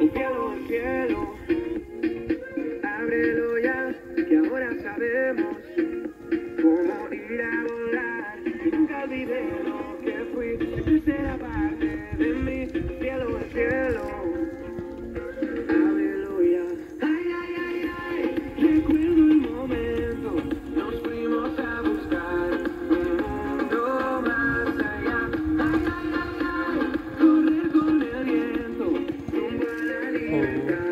Cielo cielo, ábrelo ya, que ahora sabemos cómo ir a volar. Y nunca olvidé lo que fui, siempre será Oh.